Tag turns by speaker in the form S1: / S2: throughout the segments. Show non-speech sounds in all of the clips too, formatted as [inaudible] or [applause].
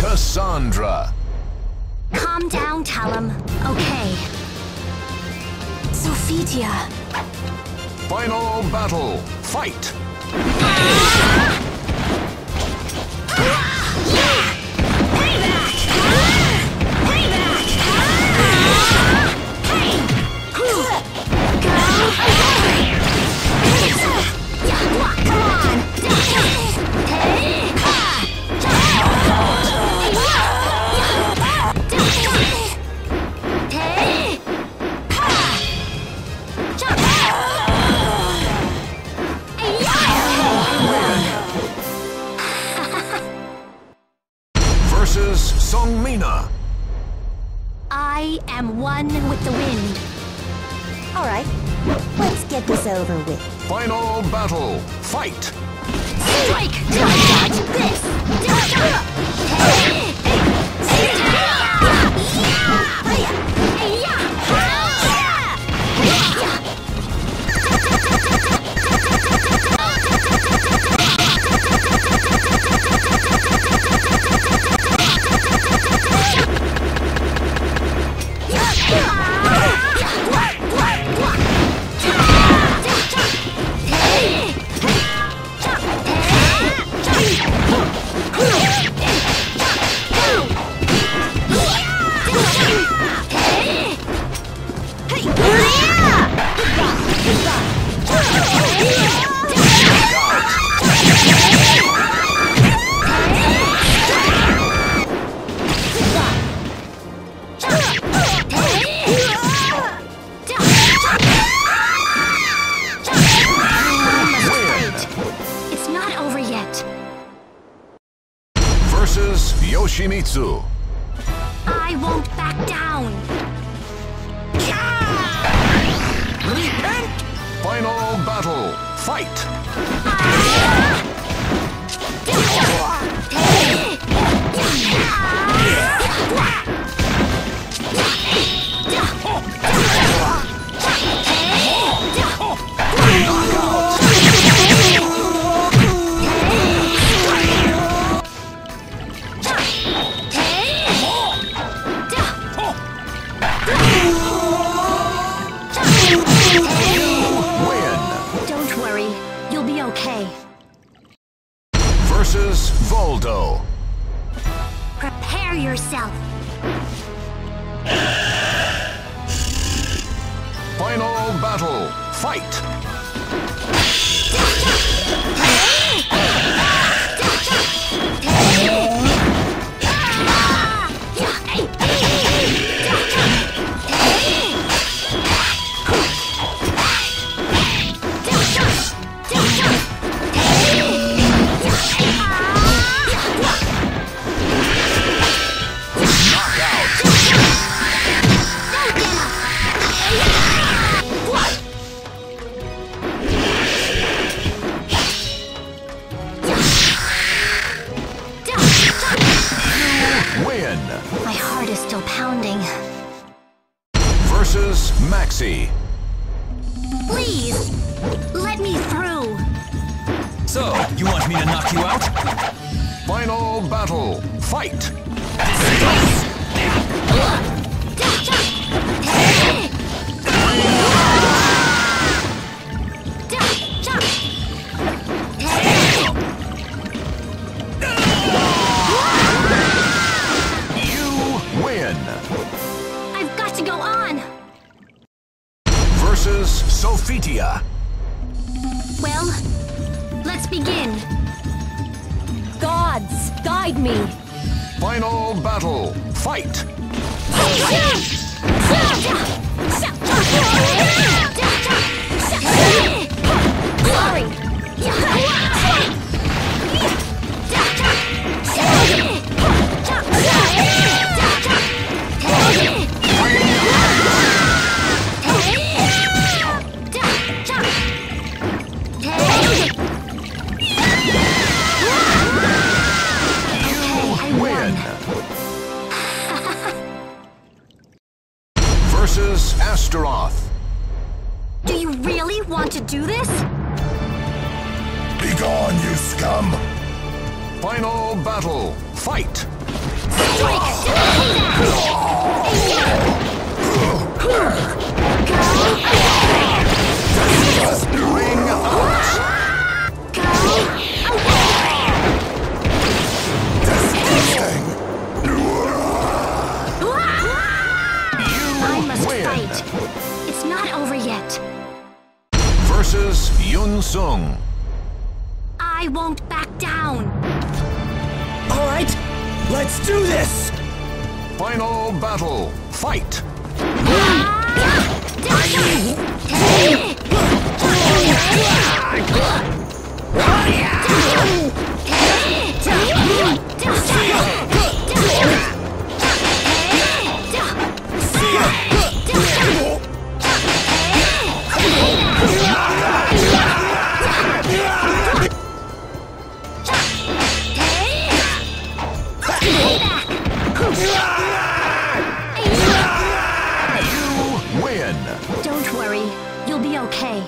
S1: Cassandra.
S2: Calm down, Talim. Okay. Sophitia.
S1: Final battle. Fight.
S2: Ah!
S1: Voldo.
S2: Prepare yourself.
S1: Final battle. Fight. Begone, you scum! Final battle. Fight. Ring out.
S2: I must
S1: win.
S2: fight. It's not over yet.
S1: Versus Yun Sung.
S2: I won't back down.
S3: Alright, let's do this!
S1: Final battle. Fight.
S2: Ah! Okay.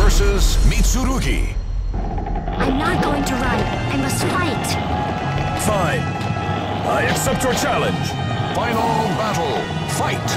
S1: Versus Mitsurugi.
S2: I'm not going to run. I must fight.
S3: Fine. I accept your challenge.
S1: Final battle. Fight.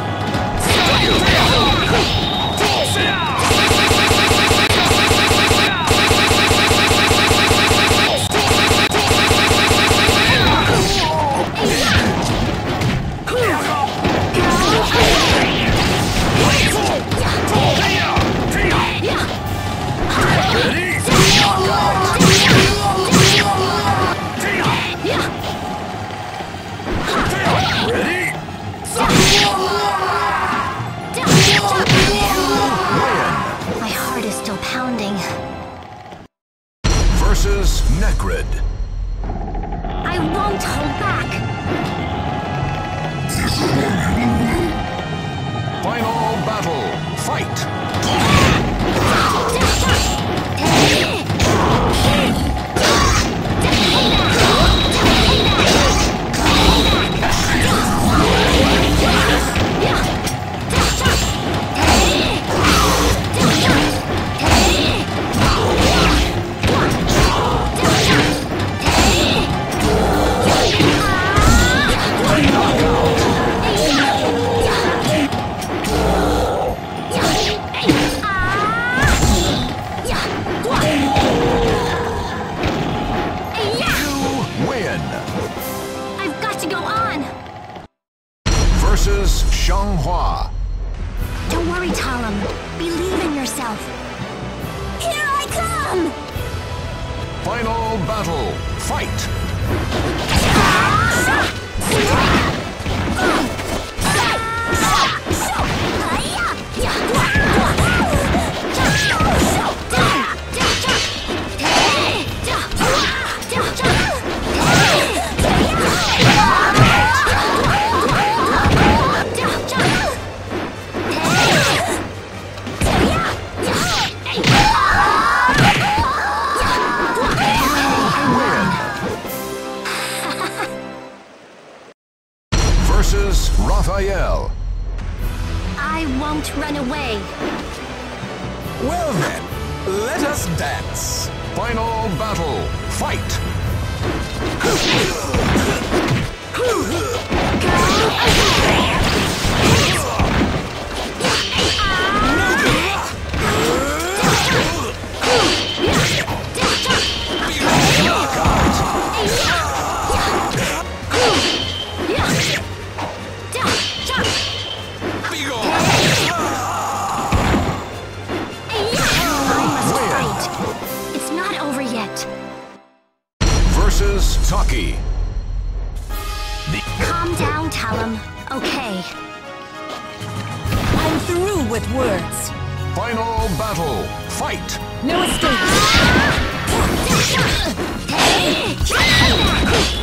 S4: Through with words.
S1: Final battle. Fight!
S4: No escape.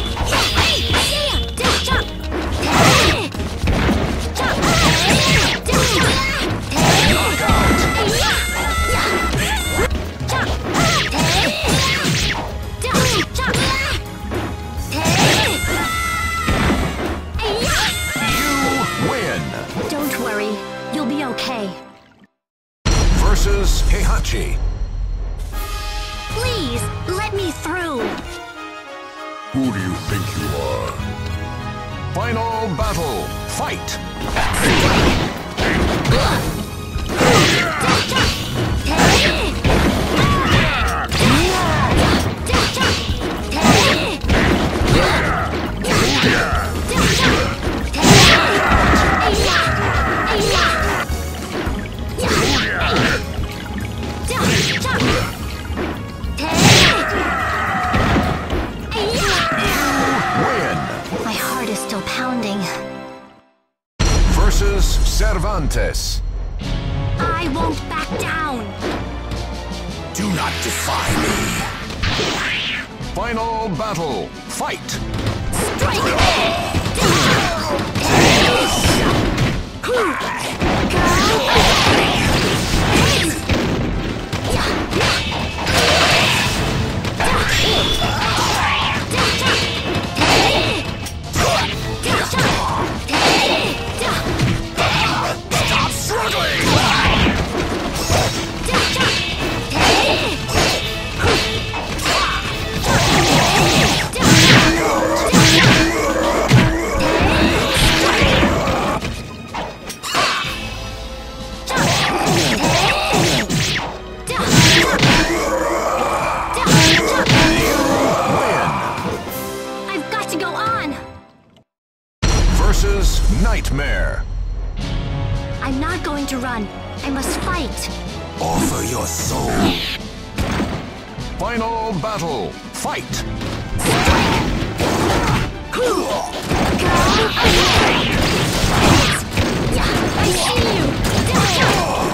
S4: [laughs]
S1: Versus
S2: Please, let me through.
S1: Who do you think you are? Final battle. Fight! [laughs] Cervantes.
S2: I won't back down.
S3: Do not defy me.
S1: Final battle. Fight! Win!
S2: I'm not going to run. I must fight.
S3: Offer your soul.
S1: Final battle. Fight!
S2: I see you.
S1: Versus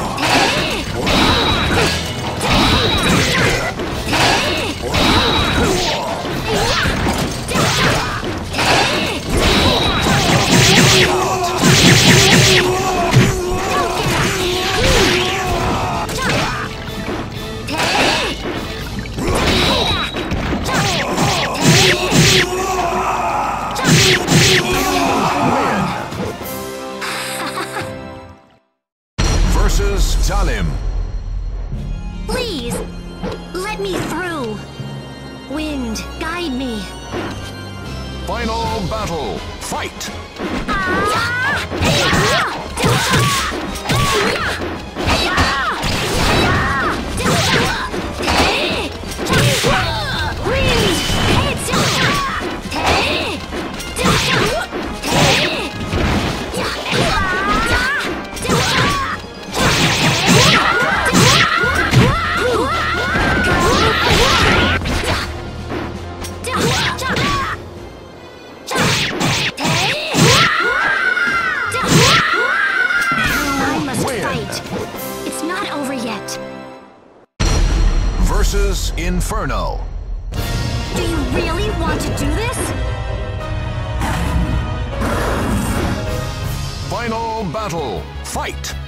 S1: Fight!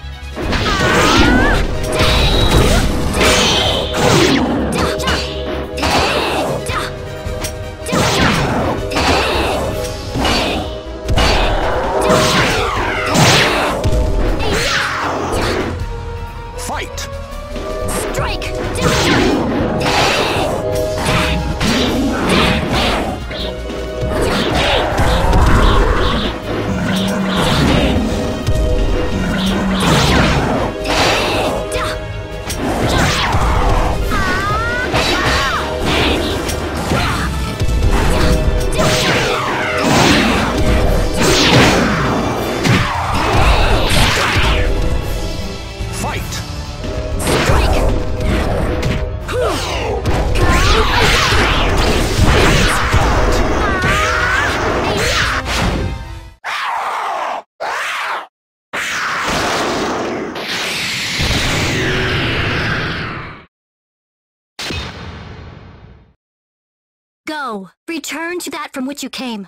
S2: Return to that from which you came.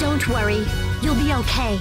S2: Don't worry. You'll be okay.